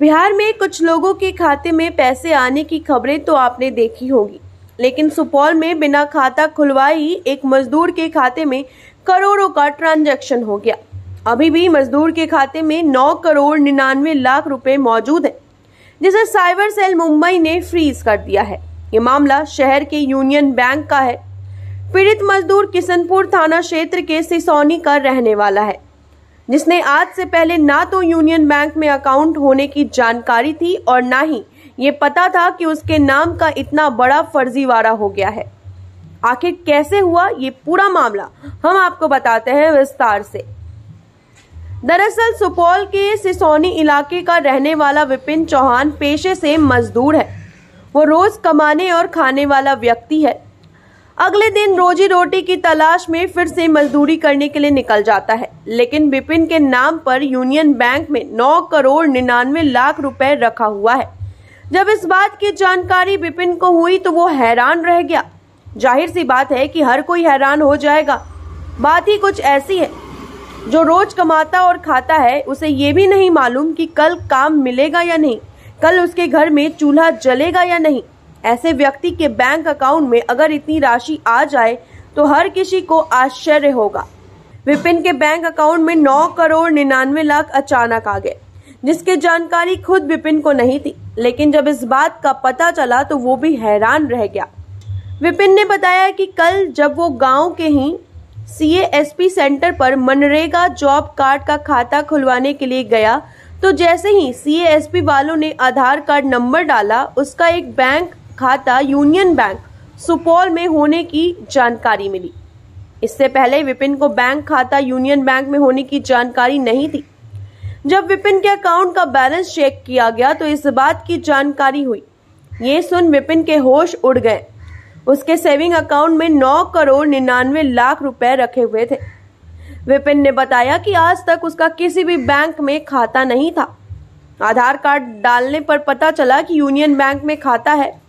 बिहार में कुछ लोगों के खाते में पैसे आने की खबरें तो आपने देखी होगी, लेकिन सुपौल में बिना खाता खुलवाए ही एक मजदूर के खाते में करोड़ों का ट्रांजैक्शन हो गया। अभी भी मजदूर के खाते में 9 करोड़ निन्यानवे लाख रुपए मौजूद है, जिसे साइबर सेल मुंबई ने फ्रीज कर दिया है। ये मामला शहर के यूनियन बैंक का है। पीड़ित मजदूर किशनपुर थाना क्षेत्र के सिसौनी का रहने वाला है। जिसने आज से पहले ना तो यूनियन बैंक में अकाउंट होने की जानकारी थी और ना ही ये पता था कि उसके नाम का इतना बड़ा फर्जीवाड़ा हो गया है। आखिर कैसे हुआ ये पूरा मामला हम आपको बताते हैं विस्तार से। दरअसल सुपौल के सिसौनी इलाके का रहने वाला विपिन चौहान पेशे से मजदूर है। वो रोज कमाने और खाने वाला व्यक्ति है। अगले दिन रोजी रोटी की तलाश में फिर से मजदूरी करने के लिए निकल जाता है। लेकिन विपिन के नाम पर यूनियन बैंक में 9 करोड़ निन्यानवे लाख रुपए रखा हुआ है। जब इस बात की जानकारी विपिन को हुई तो वो हैरान रह गया। ज़ाहिर सी बात है कि हर कोई हैरान हो जाएगा। बात ही कुछ ऐसी है। जो रोज कमाता और खाता है, उसे ये भी नहीं मालूम कि कल काम मिलेगा या नहीं, कल उसके घर में चूल्हा जलेगा या नहीं। ऐसे व्यक्ति के बैंक अकाउंट में अगर इतनी राशि आ जाए तो हर किसी को आश्चर्य होगा। विपिन के बैंक अकाउंट में 9 करोड़ निन्यानवे लाख अचानक आ गए, जिसकी जानकारी खुद विपिन को नहीं थी। लेकिन जब इस बात का पता चला तो वो भी हैरान रह गया। विपिन ने बताया कि कल जब वो गाँव के ही सीएएसपी सेंटर पर मनरेगा जॉब कार्ड का खाता खुलवाने के लिए गया तो जैसे ही सीएएसपी वालों ने आधार कार्ड नंबर डाला, उसका एक बैंक खाता यूनियन बैंक सुपौल में होने की जानकारी मिली। इससे पहले विपिन को बैंक खाता यूनियन बैंक में होने की जानकारी नहीं थी। जब विपिन के अकाउंट का बैलेंस चेक किया गया तो इस बात की जानकारी हुई। ये सुन विपिन के होश उड़ गए। उसके सेविंग अकाउंट में 9 करोड़ निन्यानवे लाख रुपए रखे हुए थे। विपिन ने बताया कि आज तक उसका किसी भी बैंक में खाता नहीं था। आधार कार्ड डालने पर पता चला कि यूनियन बैंक में खाता है।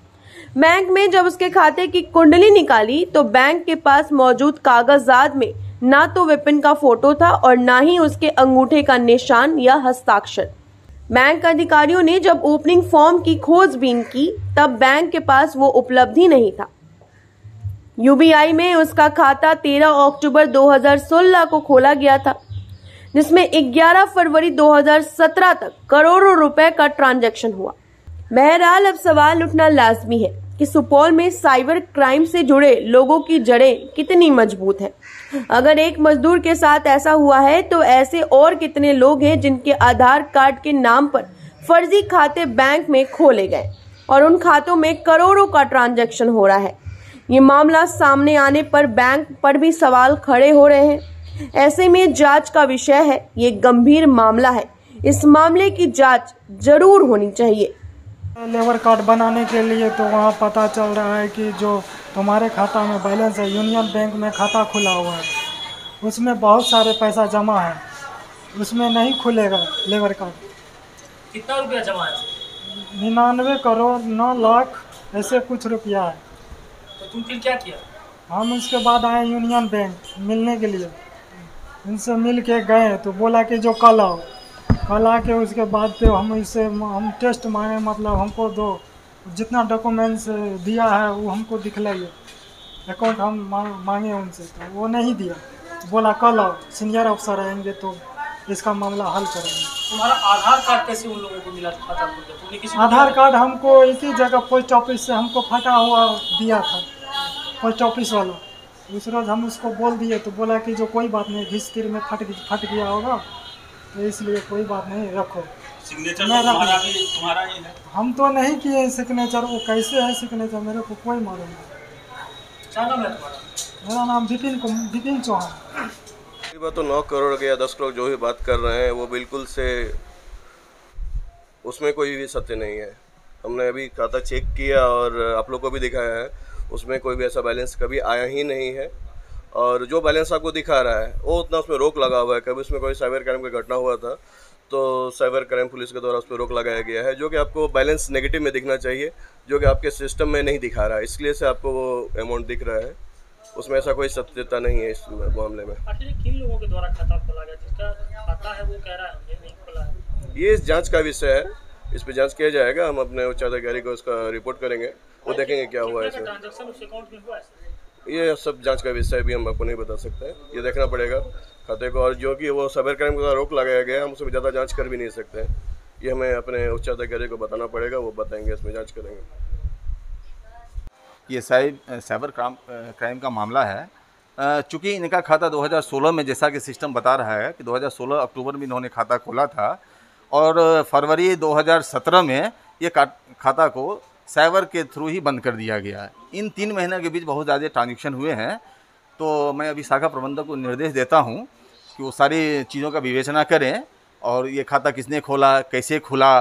बैंक में जब उसके खाते की कुंडली निकाली तो बैंक के पास मौजूद कागजात में ना तो विपिन का फ़ोटो था और ना ही उसके अंगूठे का निशान या हस्ताक्षर। बैंक अधिकारियों ने जब ओपनिंग फॉर्म की खोजबीन की, तब बैंक के पास वो उपलब्धि नहीं था। यूबीआई में उसका खाता 13 अक्टूबर 2016 को खोला गया था, जिसमें 11 फरवरी 2017 तक करोड़ों रुपए का ट्रांजैक्शन हुआ। बहरहाल, अब सवाल उठना लाजमी है कि सुपौल में साइबर क्राइम से जुड़े लोगों की जड़ें कितनी मज़बूत हैं। अगर एक मजदूर के साथ ऐसा हुआ है तो ऐसे और कितने लोग हैं जिनके आधार कार्ड के नाम पर फर्जी खाते बैंक में खोले गए और उन खातों में करोड़ों का ट्रांजैक्शन हो रहा है? ये मामला सामने आने पर बैंक पर भी सवाल खड़े हो रहे हैं। ऐसे में जाँच का विषय है, ये गंभीर मामला है। इस मामले की जाँच ज़रूर होनी चाहिए। लेबर कार्ड बनाने के लिए तो वहाँ पता चल रहा है कि जो तुम्हारे खाता में बैलेंस है यूनियन बैंक में खाता खुला हुआ है। उसमें बहुत सारे पैसा जमा है। उसमें नहीं खुलेगा लेबर कार्ड। कितना रुपया जमा है? निन्यानवे करोड़ नौ लाख ऐसे कुछ रुपया है। तो तुम फिर क्या किया? हम उसके बाद आए यूनियन बैंक मिलने के लिए। उनसे मिल के गए तो बोला कि जो कल आओ। कल आके उसके बाद फिर हम इसे हम टेस्ट मांगे मतलब हमको दो जितना डॉक्यूमेंट्स दिया है वो हमको दिखलाइए। अकाउंट हम मांगे उनसे तो वो नहीं दिया। बोला कल आओ सीनियर अफसर आएँगे तो इसका मामला हल करेंगे। तुम्हारा आधार कार्ड कैसे उन लोगों को मिला किसी आधार कार्ड हमको एक ही जगह पोस्ट ऑफ़िस से हमको फटा हुआ दिया था पोस्ट ऑफ़िस वाला। उस रोज हम उसको बोल दिए तो बोला कि जो कोई बात नहीं घिस तिर में फट फट गया होगा। इसलिए कोई बात नहीं रखो। सिग्नेचर तो तुम्हारा भी तुम्हारा ही है। हम तो नहीं किए सिग्नेचर वो कैसे है सिग्नेचर मेरे को कोई मालूम नहीं। क्या नाम है तुम्हारा? मेरा नाम विपिन विपिन चौहान। बात तो नौ करोड़ या दस करोड़ जो भी बात कर रहे हैं वो बिल्कुल से उसमें कोई भी सत्य नहीं है। हमने अभी खाता चेक किया और आप लोग को भी दिखाया है उसमें कोई भी ऐसा बैलेंस कभी आया ही नहीं है। और जो बैलेंस आपको दिखा रहा है वो उतना उसमें रोक लगा हुआ है। कभी उसमें कोई साइबर क्राइम की घटना हुआ था तो साइबर क्राइम पुलिस के द्वारा उस पर रोक लगाया गया है जो कि आपको बैलेंस नेगेटिव में दिखना चाहिए जो कि आपके सिस्टम में नहीं दिखा रहा। है इसलिए से आपको वो अमाउंट दिख रहा है। उसमें ऐसा कोई सत्यता नहीं है इस मामले में। किन लोगों के द्वारा खाता खोला गया? जिसका खाता है वो कह रहा है नहीं खोला है। ये इस जाँच का विषय है। इस पर जाँच किया जाएगा। हम अपने उच्च अधिकारी को इसका रिपोर्ट करेंगे। वो देखेंगे क्या हुआ है इसमें। है? ये सब जाँच का विषय भी हम आपको नहीं बता सकते। ये देखना पड़ेगा। खाते को और जो कि वो साइबर क्राइम का रोक लगाया गया है, हम उसमें ज़्यादा जाँच कर भी नहीं सकते। हैं ये हमें अपने उच्च अधिकारी को बताना पड़ेगा, वो बताएँगे, इसमें जाँच करेंगे। ये साइब साइबर क्राइम क्राइम का मामला है। चूँकि इनका खाता 2016 में जैसा कि सिस्टम बता रहा है कि 2016 अक्टूबर में इन्होंने खाता खोला था और फरवरी 2017 में ये खाता को साइबर के थ्रू ही बंद कर दिया गया है। इन तीन महीने के बीच बहुत ज़्यादा ट्रांजेक्शन हुए हैं तो मैं अभी शाखा प्रबंधक को निर्देश देता हूँ कि वो सारी चीज़ों का विवेचना करें और ये खाता किसने खोला कैसे खुला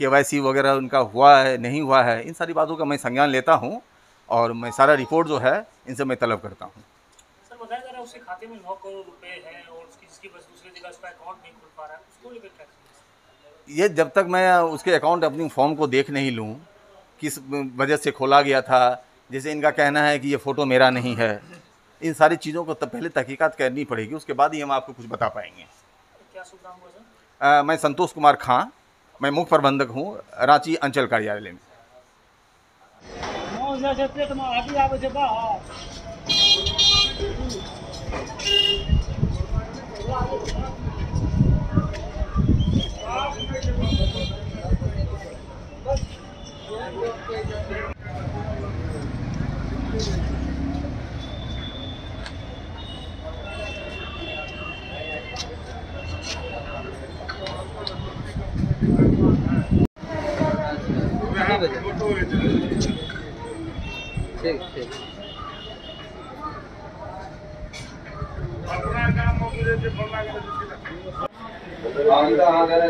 के वगैरह उनका हुआ है नहीं हुआ है इन सारी बातों का मैं संज्ञान लेता हूँ और मैं सारा रिपोर्ट जो है इनसे मैं तलब करता हूँ? ये जब तक मैं उसके अकाउंट अपनी फॉर्म को देख नहीं लूँ किस वजह से खोला गया था जैसे इनका कहना है कि ये फ़ोटो मेरा नहीं है। इन सारी चीज़ों को तब पहले तहकीकात करनी पड़ेगी उसके बाद ही हम आपको कुछ बता पाएँगे। अ, मैं संतोष कुमार खां मैं मुख्य प्रबंधक हूँ रांची अंचल कार्यालय में। पेट में ठीक ठीक।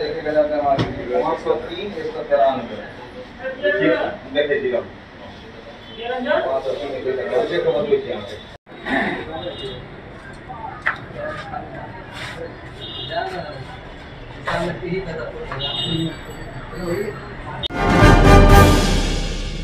पाँच सौ तीन एक सौ तिरानवे देखिए जी पाँच सौ तीन एक सौ तिरानवे देखो मत